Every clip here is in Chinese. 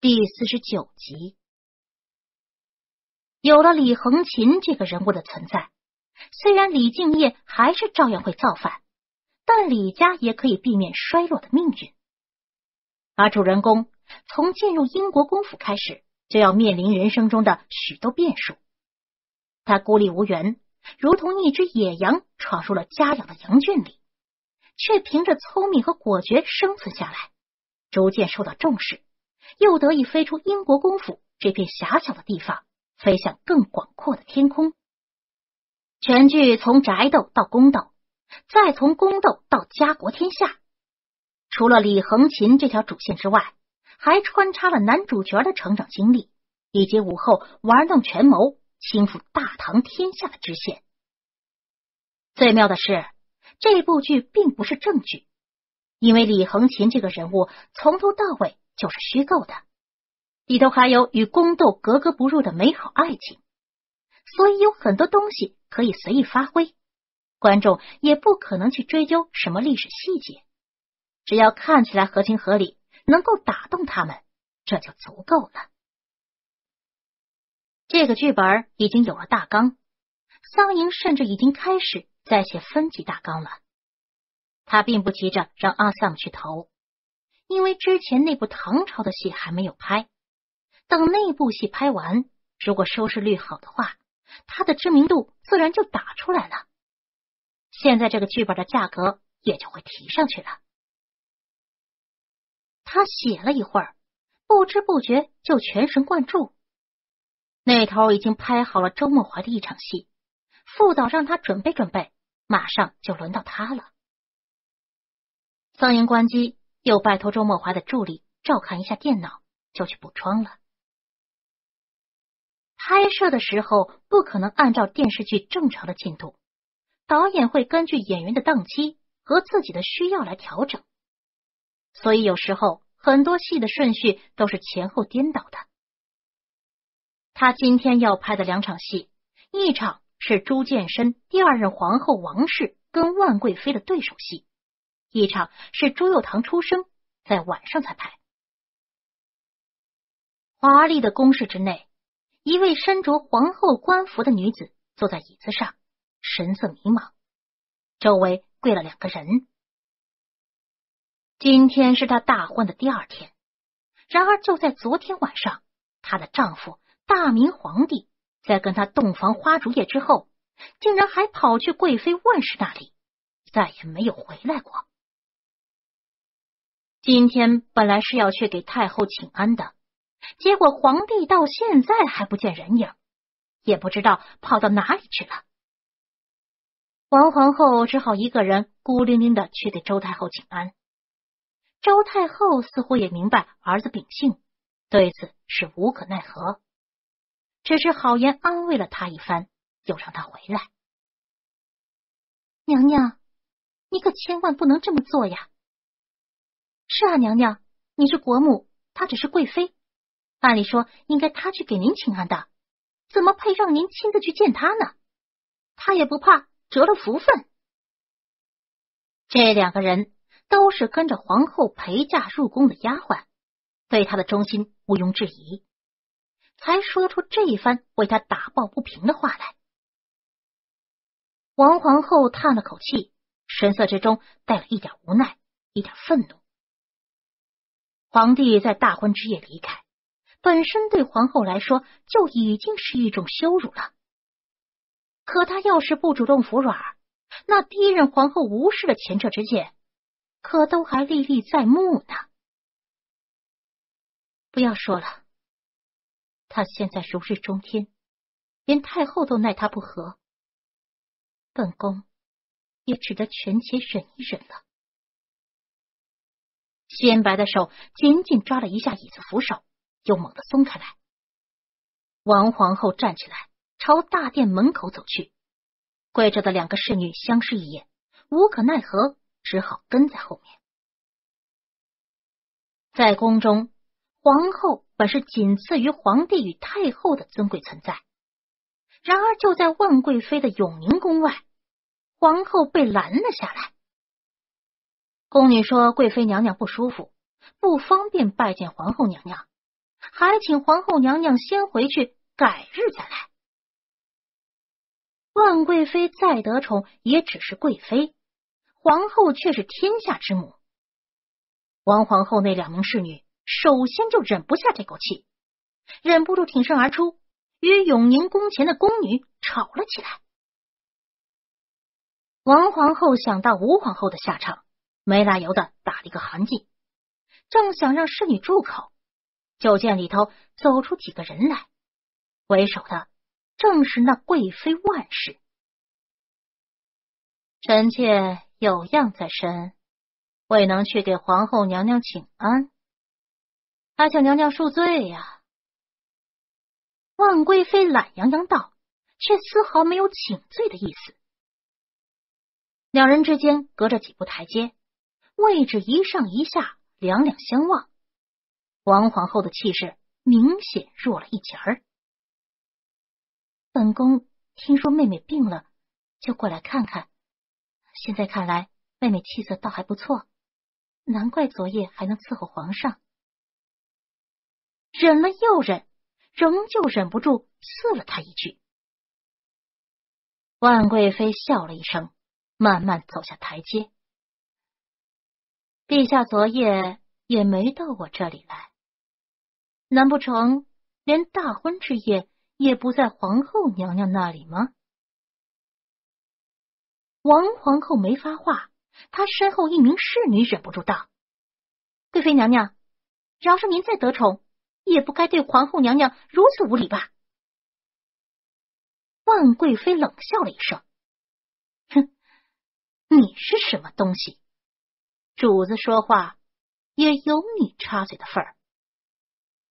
第四十九集。有了李恒琴这个人物的存在，虽然李敬业还是照样会造反，但李家也可以避免衰落的命运。而主人公从进入英国公府开始，就要面临人生中的许多变数。他孤立无援，如同一只野羊闯入了家养的羊圈里，却凭着聪明和果决生存下来，逐渐受到重视，又得以飞出英国公府这片狭小的地方。飞向更广阔的天空。全剧从宅斗到宫斗，再从宫斗到家国天下。除了李恒琴这条主线之外，还穿插了男主角的成长经历，以及武后玩弄权谋、倾覆大唐天下的支线。最妙的是，这部剧并不是正剧，因为李恒琴这个人物从头到尾就是虚构的。里头还有与宫斗格格不入的美好爱情，所以有很多东西可以随意发挥，观众也不可能去追究什么历史细节，只要看起来合情合理，能够打动他们，这就足够了。这个剧本已经有了大纲，桑莹甚至已经开始在写分级大纲了。他并不急着让阿桑去投，因为之前那部唐朝的戏还没有拍。等那部戏拍完，如果收视率好的话，他的知名度自然就打出来了。现在这个剧本的价格也就会提上去了。他写了一会儿，不知不觉就全神贯注。那头已经拍好了周末怀的一场戏，副导让他准备准备，马上就轮到他了。桑莹关机，又拜托周末怀的助理照看一下电脑，就去补妆了。拍摄的时候不可能按照电视剧正常的进度，导演会根据演员的档期和自己的需要来调整，所以有时候很多戏的顺序都是前后颠倒的。他今天要拍的两场戏，一场是朱见深第二任皇后王氏跟万贵妃的对手戏，一场是朱佑樘出生，在晚上才拍。华丽的宫室之内。一位身着皇后官服的女子坐在椅子上，神色迷茫。周围跪了两个人。今天是她大婚的第二天，然而就在昨天晚上，她的丈夫大明皇帝在跟她洞房花烛夜之后，竟然还跑去贵妃万氏那里，再也没有回来过。今天本来是要去给太后请安的。结果皇帝到现在还不见人影，也不知道跑到哪里去了。王皇后只好一个人孤零零的去给周太后请安。周太后似乎也明白儿子秉性，对此是无可奈何，只是好言安慰了他一番，又让他回来。娘娘，你可千万不能这么做呀！是啊，娘娘，你是国母，她只是贵妃。按理说，应该她去给您请安的，怎么配让您亲自去见她呢？她也不怕折了福分。这两个人都是跟着皇后陪嫁入宫的丫鬟，对她的忠心毋庸置疑，才说出这一番为她打抱不平的话来。王皇后叹了口气，神色之中带了一点无奈，一点愤怒。皇帝在大婚之夜离开。本身对皇后来说就已经是一种羞辱了，可他要是不主动服软，那第一任皇后无视的前车之鉴，可都还历历在目呢。不要说了，他现在如日中天，连太后都奈他不何，本宫也只得权且忍一忍了。鲜白的手紧紧抓了一下椅子扶手。又猛地松开来，王皇后站起来，朝大殿门口走去。跪着的两个侍女相视一眼，无可奈何，只好跟在后面。在宫中，皇后本是仅次于皇帝与太后的尊贵存在。然而，就在万贵妃的永宁宫外，皇后被拦了下来。宫女说：“贵妃娘娘不舒服，不方便拜见皇后娘娘。”还请皇后娘娘先回去，改日再来。万贵妃再得宠，也只是贵妃，皇后却是天下之母。王皇后那两名侍女首先就忍不下这口气，忍不住挺身而出，与永宁宫前的宫女吵了起来。王皇后想到吴皇后的下场，没来由的打了一个寒噤，正想让侍女住口，就见里头走出几个人来，为首的。正是那贵妃万氏，臣妾有恙在身，未能去给皇后娘娘请安，还请娘娘恕罪呀。万贵妃懒洋洋道，却丝毫没有请罪的意思。两人之间隔着几步台阶，位置一上一下，两两相望。王皇后的气势明显弱了一截儿。本宫听说妹妹病了，就过来看看。现在看来，妹妹气色倒还不错，难怪昨夜还能伺候皇上。忍了又忍，仍旧忍不住刺了他一句。万贵妃笑了一声，慢慢走下台阶。陛下昨夜也没到我这里来，难不成连大婚之夜？也不在皇后娘娘那里吗？王皇后没发话，她身后一名侍女忍不住道：“贵妃娘娘，饶是您再得宠，也不该对皇后娘娘如此无礼吧？”万贵妃冷笑了一声：“哼，你是什么东西？主子说话也有你插嘴的份儿。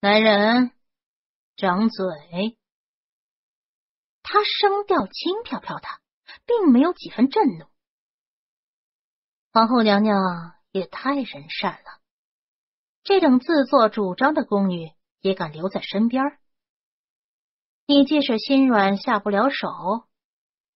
来人，掌嘴！”他声调轻飘飘的，并没有几分震怒。皇后娘娘也太人善了，这等自作主张的宫女也敢留在身边。你既是心软下不了手，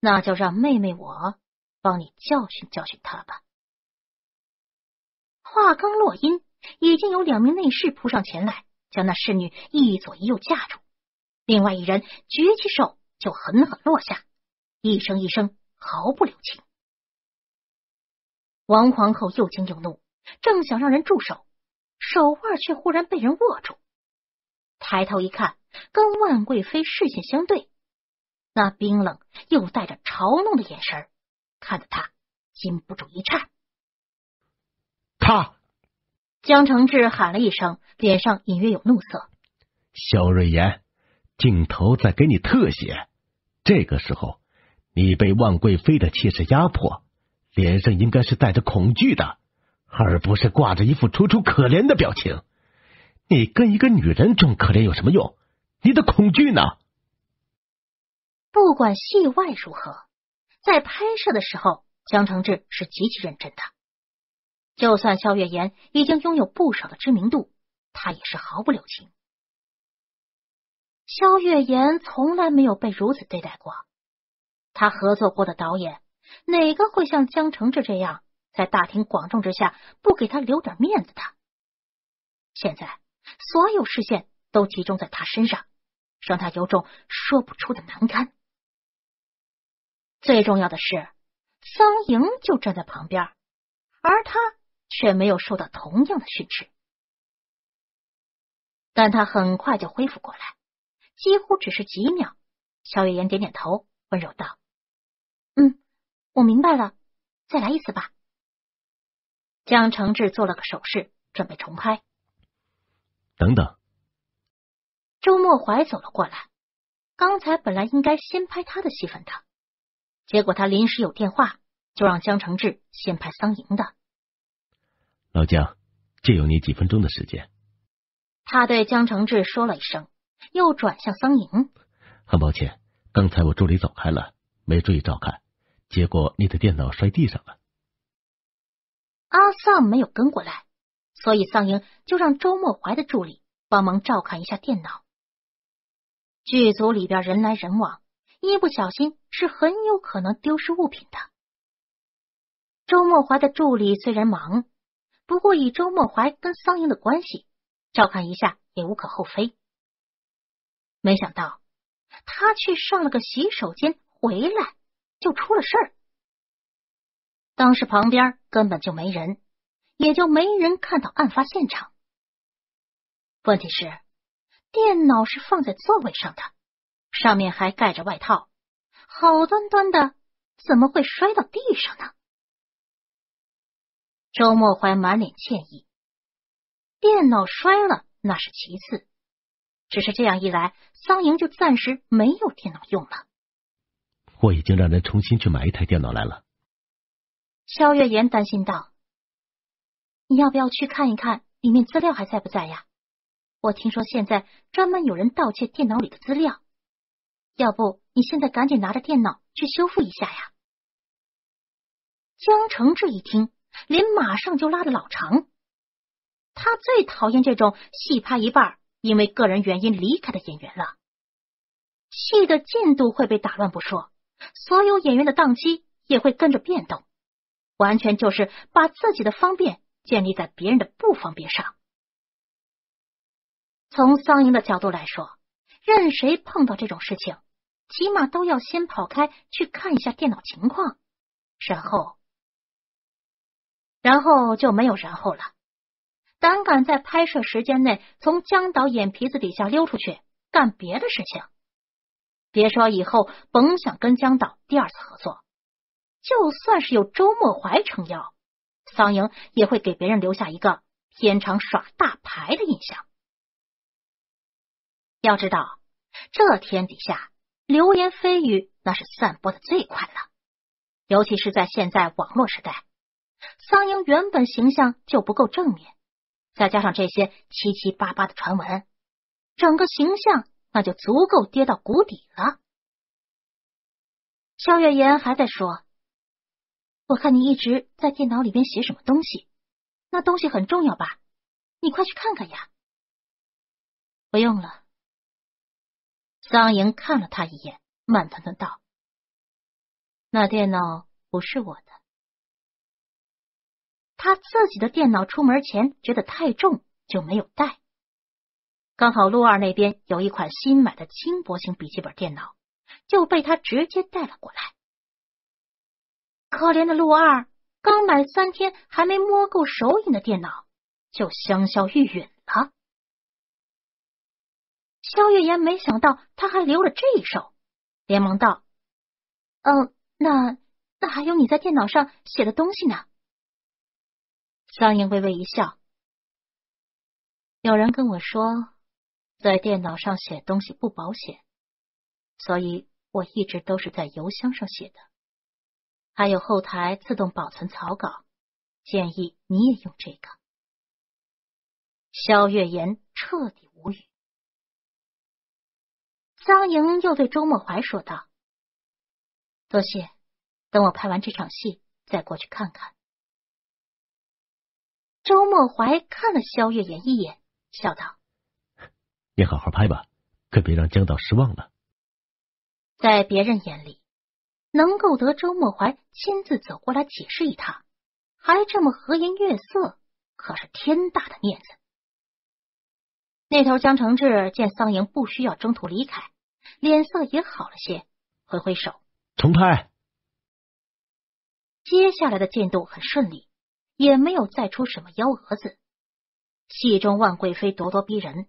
那就让妹妹我帮你教训教训她吧。话刚落音，已经有两名内侍扑上前来，将那侍女一左一右架住，另外一人举起手。就狠狠落下，一声一声，毫不留情。王皇后又惊又怒，正想让人住手，手腕却忽然被人握住。抬头一看，跟万贵妃视线相对，那冰冷又带着嘲弄的眼神，看得他禁不住一颤。他江承志喊了一声，脸上隐约有怒色。肖瑞妍。镜头在给你特写，这个时候你被万贵妃的气势压迫，脸上应该是带着恐惧的，而不是挂着一副楚楚可怜的表情。你跟一个女人装可怜有什么用？你的恐惧呢？不管戏外如何，在拍摄的时候，江承志是极其认真的。就算萧月言已经拥有不少的知名度，他也是毫不留情。萧月言从来没有被如此对待过，他合作过的导演哪个会像江承志这样，在大庭广众之下不给他留点面子的？现在所有视线都集中在他身上，让他有种说不出的难堪。最重要的是，桑莹就站在旁边，而他却没有受到同样的训斥，但他很快就恢复过来。几乎只是几秒，萧月言点点头，温柔道：“嗯，我明白了，再来一次吧。”江承志做了个手势，准备重拍。等等，周墨怀走了过来。刚才本来应该先拍他的戏份的，结果他临时有电话，就让江承志先拍桑莹的。老江，借用你几分钟的时间。他对江承志说了一声。又转向桑莹，很抱歉，刚才我助理走开了，没注意照看，结果你的电脑摔地上了。阿桑没有跟过来，所以桑莹就让周墨怀的助理帮忙照看一下电脑。剧组里边人来人往，一不小心是很有可能丢失物品的。周墨怀的助理虽然忙，不过以周墨怀跟桑莹的关系，照看一下。也无可厚非。没想到他去上了个洗手间，回来就出了事儿。当时旁边根本就没人，也就没人看到案发现场。问题是，电脑是放在座位上的，上面还盖着外套，好端端的怎么会摔到地上呢？周墨怀满脸歉意，电脑摔了那是其次，只是这样一来，桑莹就暂时没有电脑用了。我已经让人重新去买一台电脑来了。肖月言担心道：“你要不要去看一看里面资料还在不在呀？我听说现在专门有人盗窃电脑里的资料，要不你现在赶紧拿着电脑去修复一下呀？”江承志一听。脸马上就拉的老长，他最讨厌这种戏拍一半因为个人原因离开的演员了。戏的进度会被打乱不说，所有演员的档期也会跟着变动，完全就是把自己的方便建立在别人的不方便上。从桑莹的角度来说，任谁碰到这种事情，起码都要先跑开去看一下电脑情况，然后。然后就没有然后了。胆敢在拍摄时间内从江导眼皮子底下溜出去干别的事情，别说以后甭想跟江导第二次合作。就算是有周末怀撑腰，桑莹也会给别人留下一个偏常耍大牌的印象。要知道，这天底下流言蜚语那是散播的最快了，尤其是在现在网络时代。桑英原本形象就不够正面，再加上这些七七八八的传闻，整个形象那就足够跌到谷底了。肖月言还在说：“我看你一直在电脑里边写什么东西，那东西很重要吧？你快去看看呀。”不用了。桑莹看了他一眼，慢吞吞道：“那电脑不是我的。”他自己的电脑出门前觉得太重，就没有带。刚好陆二那边有一款新买的轻薄型笔记本电脑，就被他直接带了过来。可怜的陆二，刚买三天还没摸够手瘾的电脑，就香消玉殒了。萧月言没想到他还留了这一手，连忙道：“嗯，那那还有你在电脑上写的东西呢。”桑英微微一笑，有人跟我说，在电脑上写东西不保险，所以我一直都是在邮箱上写的，还有后台自动保存草稿，建议你也用这个。萧月言彻底无语。桑莹又对周墨怀说道：“多谢，等我拍完这场戏再过去看看。”周墨怀看了萧月言一眼，笑道：“你好好拍吧，可别让江导失望了。”在别人眼里，能够得周墨怀亲自走过来解释一趟，还这么和颜悦色，可是天大的面子。那头江承志见桑莹不需要中途离开，脸色也好了些，挥挥手重拍。接下来的进度很顺利。也没有再出什么幺蛾子。戏中万贵妃咄咄逼人，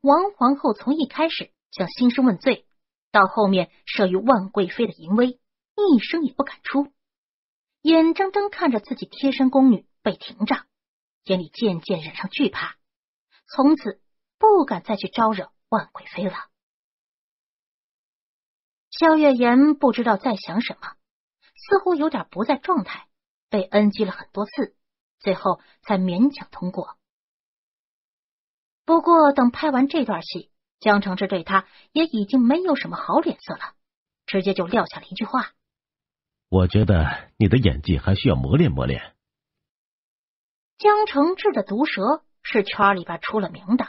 王皇后从一开始向兴师问罪，到后面慑于万贵妃的淫威，一声也不敢出，眼睁睁看着自己贴身宫女被停杖，眼里渐渐染上惧怕，从此不敢再去招惹万贵妃了。萧月言不知道在想什么，似乎有点不在状态，被 NG 了很多次。最后才勉强通过。不过等拍完这段戏，江承志对他也已经没有什么好脸色了，直接就撂下了一句话：“我觉得你的演技还需要磨练磨练。”江承志的毒舌是圈里边出了名的，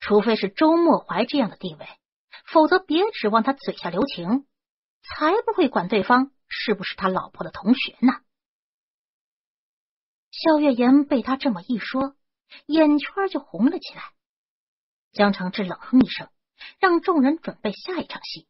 除非是周墨怀这样的地位，否则别指望他嘴下留情，才不会管对方是不是他老婆的同学呢。萧月言被他这么一说，眼圈就红了起来。江长志冷哼一声，让众人准备下一场戏。